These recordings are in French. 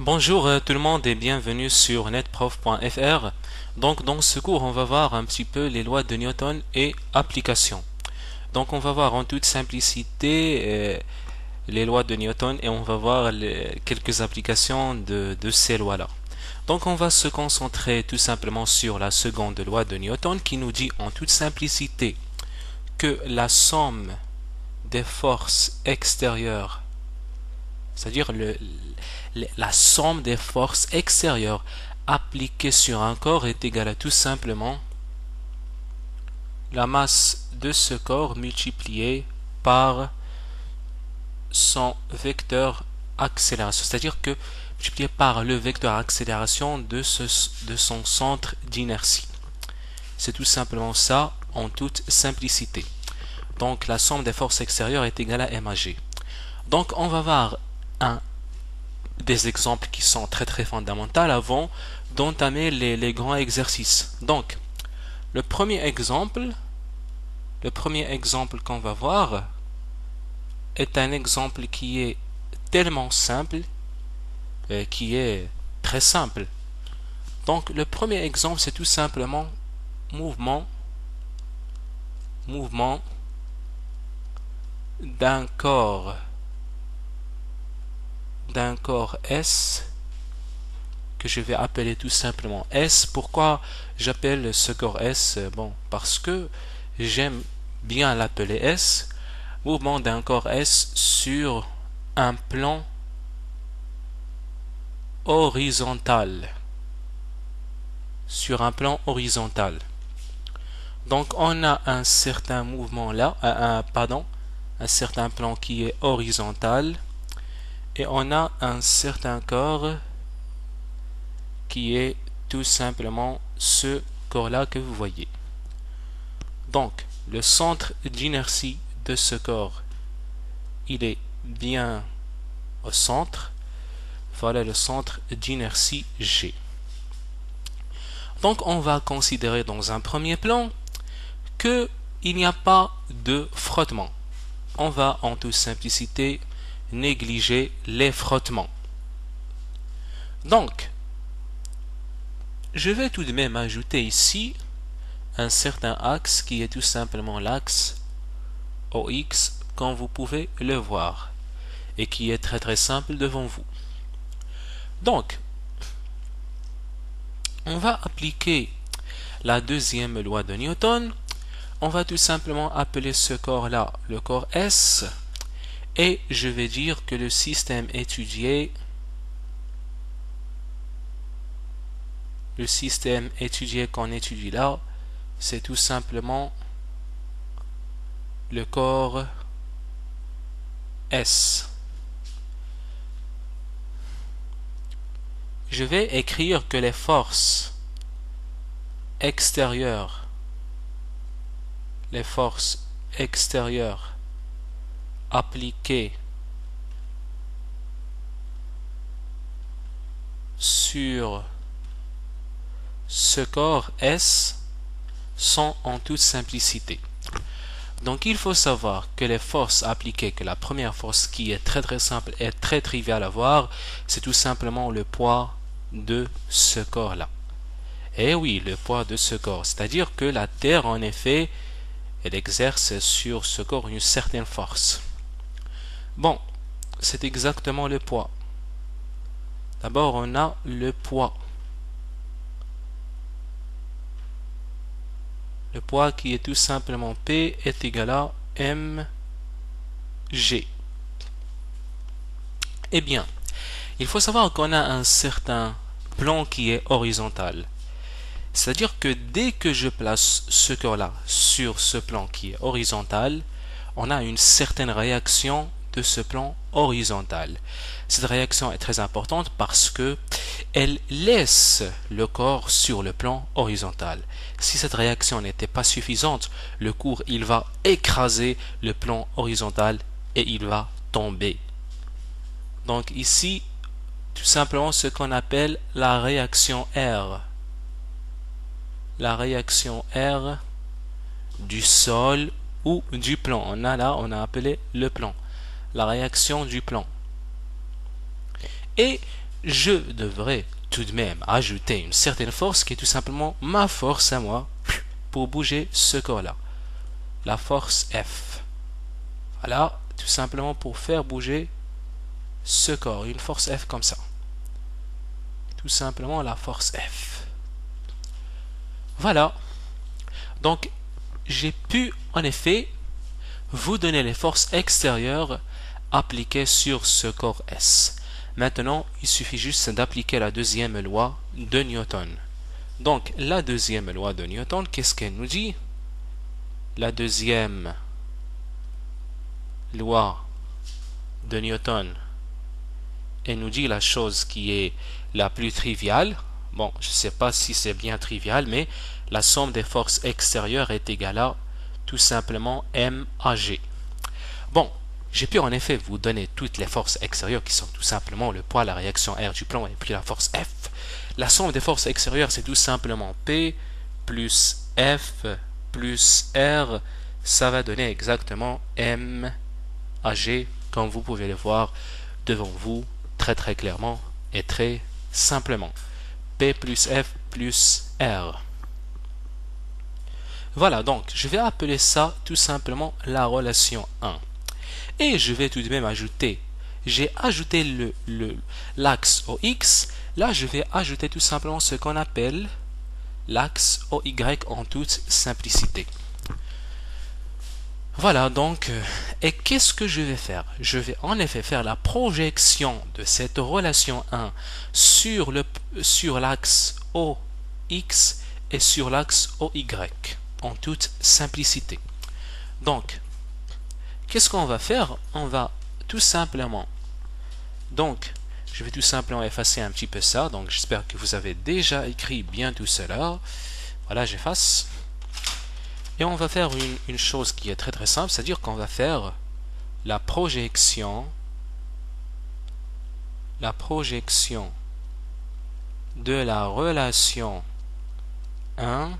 Bonjour euh, tout le monde et bienvenue sur netprof.fr. Donc dans ce cours, on va voir un petit peu les lois de Newton et applications. Donc on va voir en toute simplicité euh, les lois de Newton et on va voir quelques applications de, de ces lois-là. Donc on va se concentrer tout simplement sur la seconde loi de Newton qui nous dit en toute simplicité que la somme des forces extérieures, c'est-à-dire la somme des forces extérieures appliquées sur un corps est égale à tout simplement la masse de ce corps multipliée par son vecteur accélération. C'est-à-dire que multiplié par le vecteur accélération de, de son centre d'inertie. C'est tout simplement ça en toute simplicité. Donc la somme des forces extérieures est égale à MAG. Donc on va voir un des exemples qui sont très très fondamentaux avant d'entamer les, les, grands exercices. Donc, le premier exemple, le premier exemple qu'on va voir est un exemple qui est tellement simple, euh, qui est très simple. Donc, le premier exemple, c'est tout simplement mouvement, mouvement d'un corps d'un corps S que je vais appeler tout simplement S. Pourquoi j'appelle ce corps S? Bon, parce que j'aime bien l'appeler S. Mouvement d'un corps S sur un plan horizontal. Sur un plan horizontal. Donc on a un certain mouvement là, un, pardon, un certain plan qui est horizontal et on a un certain corps qui est tout simplement ce corps-là que vous voyez. Donc, le centre d'inertie de ce corps, il est bien au centre. Voilà le centre d'inertie G. Donc, on va considérer dans un premier plan que il n'y a pas de frottement. On va en toute simplicité négliger les frottements. Donc, je vais tout de même ajouter ici un certain axe qui est tout simplement l'axe OX comme vous pouvez le voir et qui est très très simple devant vous. Donc, on va appliquer la deuxième loi de Newton. On va tout simplement appeler ce corps-là le corps S et je vais dire que le système étudié le système étudié qu'on étudie là c'est tout simplement le corps S. Je vais écrire que les forces extérieures les forces extérieures appliquées sur ce corps S sont en toute simplicité. Donc il faut savoir que les forces appliquées, que la première force qui est très très simple et très triviale à voir, c'est tout simplement le poids de ce corps-là. Et eh oui, le poids de ce corps. C'est-à-dire que la Terre, en effet, elle exerce sur ce corps une certaine force. Bon, c'est exactement le poids. D'abord, on a le poids. Le poids qui est tout simplement P est égal à mg. Eh bien, il faut savoir qu'on a un certain plan qui est horizontal. C'est-à-dire que dès que je place ce corps-là sur ce plan qui est horizontal, on a une certaine réaction de ce plan horizontal. Cette réaction est très importante parce que elle laisse le corps sur le plan horizontal. Si cette réaction n'était pas suffisante, le cours il va écraser le plan horizontal et il va tomber. Donc ici, tout simplement ce qu'on appelle la réaction R. La réaction R du sol ou du plan. On a là, on a appelé le plan la réaction du plan. Et je devrais tout de même ajouter une certaine force qui est tout simplement ma force à moi pour bouger ce corps-là. La force F. Voilà, tout simplement pour faire bouger ce corps. Une force F comme ça. Tout simplement la force F. Voilà. Donc, j'ai pu en effet vous donner les forces extérieures appliquées sur ce corps S. Maintenant, il suffit juste d'appliquer la deuxième loi de Newton. Donc, la deuxième loi de Newton, qu'est-ce qu'elle nous dit? La deuxième loi de Newton, elle nous dit la chose qui est la plus triviale. Bon, je ne sais pas si c'est bien trivial, mais la somme des forces extérieures est égale à tout simplement M à G. Bon, j'ai pu en effet vous donner toutes les forces extérieures qui sont tout simplement le poids, la réaction R du plan et puis la force F. La somme des forces extérieures, c'est tout simplement P plus F plus R. Ça va donner exactement M G, comme vous pouvez le voir devant vous très très clairement et très simplement. P plus F plus R. Voilà, donc je vais appeler ça tout simplement la relation 1. Et je vais tout de même ajouter, j'ai ajouté l'axe le, OX, là je vais ajouter tout simplement ce qu'on appelle l'axe OY en toute simplicité. Voilà donc, euh, et qu'est-ce que je vais faire? Je vais en effet faire la projection de cette relation 1 sur l'axe sur OX et sur l'axe OY en toute simplicité. Donc, qu'est-ce qu'on va faire? On va tout simplement, donc, je vais tout simplement effacer un petit peu ça, donc j'espère que vous avez déjà écrit bien tout cela. Voilà, j'efface. Et on va faire une, chose qui est très très simple, c'est-à-dire qu'on va faire la projection, la projection de la relation 1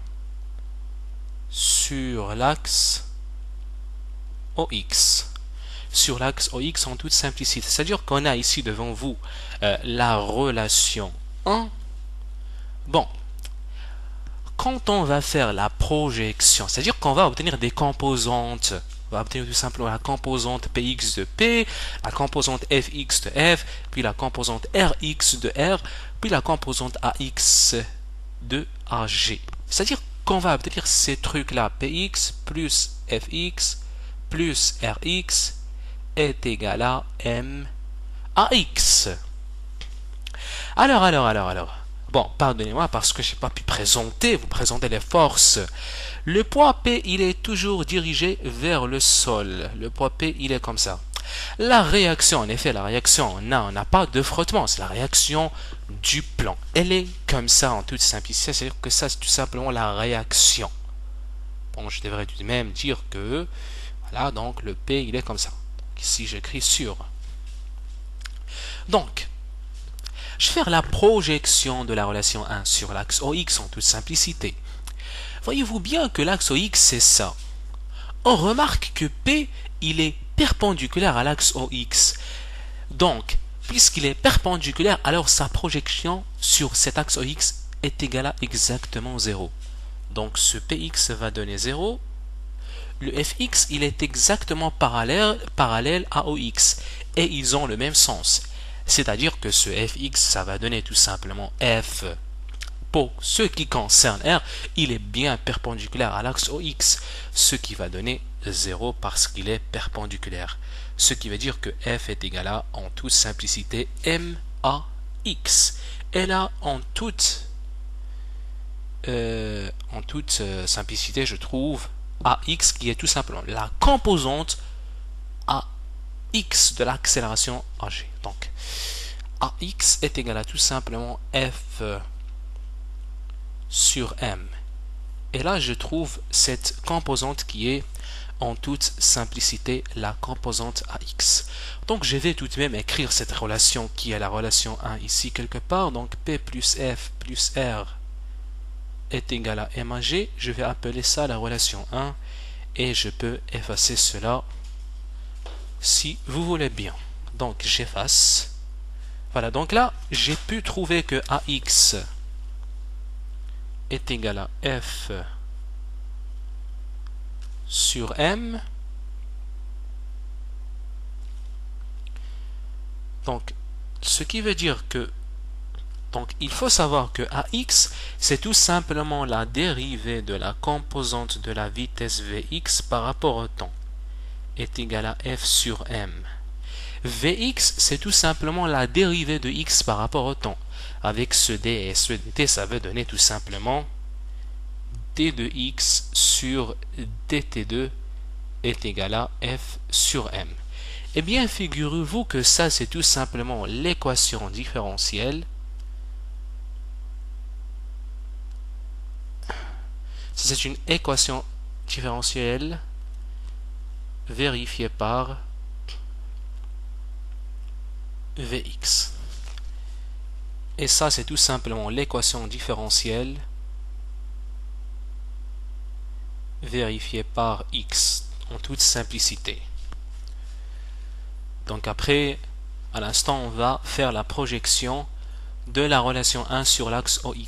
sur l'axe OX. Sur l'axe OX en toute simplicité. C'est-à-dire qu'on a ici devant vous euh, la relation 1. Bon, quand on va faire la projection, c'est-à-dire qu'on va obtenir des composantes, on va obtenir tout simplement la composante Px de P, la composante Fx de F, puis la composante Rx de R, puis la composante Ax de AG. C'est-à-dire qu'on va obtenir ces trucs-là, Px plus Fx plus Rx est égal à M AX. Alors, alors, alors, alors. Bon, pardonnez-moi parce que je n'ai pas pu présenter, vous présenter les forces. Le poids P, il est toujours dirigé vers le sol. Le poids P, il est comme ça. La réaction, en effet, la réaction, on n'a pas de frottement, c'est la réaction du plan. Elle est comme ça en toute simplicité, c'est-à-dire que ça, c'est tout simplement la réaction. Bon, je devrais tout de même dire que, voilà, donc le P, il est comme ça. ici, j'écris sur. Donc, je vais faire la projection de la relation 1 sur l'axe OX en toute simplicité. Voyez-vous bien que l'axe OX, c'est ça. On remarque que P, il est perpendiculaire à l'axe OX. Donc, puisqu'il est perpendiculaire, alors sa projection sur cet axe OX est égale à exactement 0. Donc ce PX va donner 0. Le FX, il est exactement parallèle, à OX. Et ils ont le même sens. C'est-à-dire que ce fx, ça va donner tout simplement f. Pour ce qui concerne r, il est bien perpendiculaire à l'axe OX, ce qui va donner 0 parce qu'il est perpendiculaire. Ce qui veut dire que f est égal à, en toute simplicité, m a x. Et là, en toute, euh, euh, simplicité, je trouve ax qui est tout simplement la composante x de l'accélération AG. Donc, AX est égal à tout simplement F sur M. Et là, je trouve cette composante qui est en toute simplicité la composante AX. Donc, je vais tout de même écrire cette relation qui est la relation 1 ici quelque part. Donc, P plus F plus R est égal à M. Je vais appeler ça la relation 1 et je peux effacer cela si vous voulez bien. Donc j'efface. Voilà, donc là, j'ai pu trouver que AX est égal à F sur M. Donc, ce qui veut dire que donc il faut savoir que AX, c'est tout simplement la dérivée de la composante de la vitesse Vx par rapport au temps, est égal à F sur M. Vx, c'est tout simplement la dérivée de x par rapport au temps. Avec ce d et ce dt, ça veut donner tout simplement d de x sur dt2 est égal à f sur m. Eh bien, figurez-vous que ça, c'est tout simplement l'équation différentielle C'est une équation différentielle vérifiée par Vx. Et ça, c'est tout simplement l'équation différentielle vérifiée par x en toute simplicité. Donc après, à l'instant, on va faire la projection de la relation 1 sur l'axe OY.